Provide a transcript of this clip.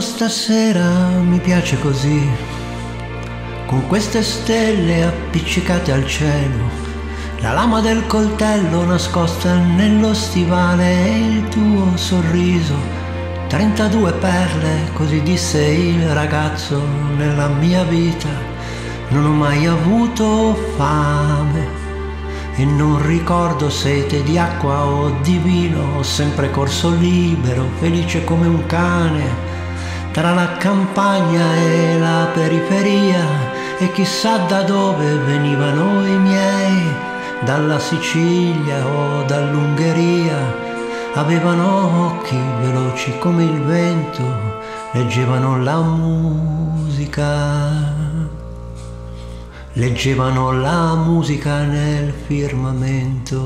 Io stasera mi piace così, con queste stelle appiccicate al cielo, la lama del coltello nascosta nello stivale e il tuo sorriso. 32 perle, così disse il ragazzo nella mia vita. Non ho mai avuto fame e non ricordo sete di acqua o di vino, ho sempre corso libero, felice come un cane, tra la campagna e la periferia e chissà da dove venivano i miei, dalla Sicilia o dall'Ungheria. Avevano occhi veloci come il vento, leggevano la musica leggevano la musica nel firmamento.